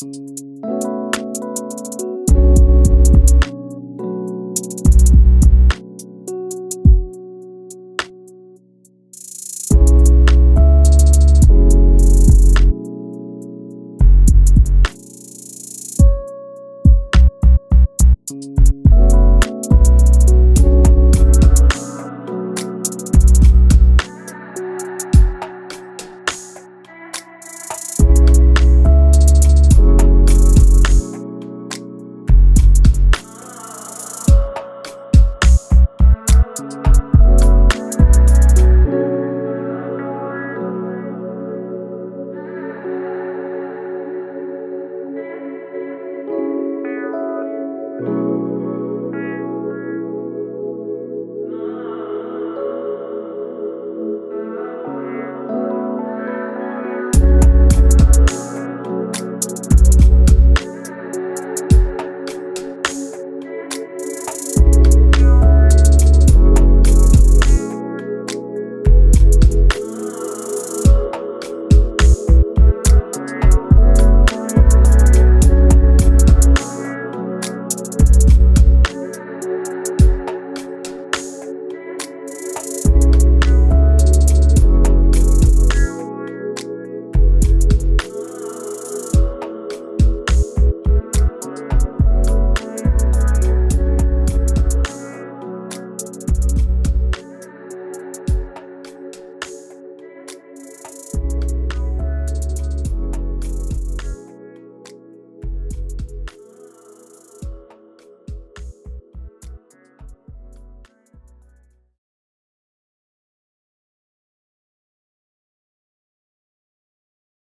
Música Música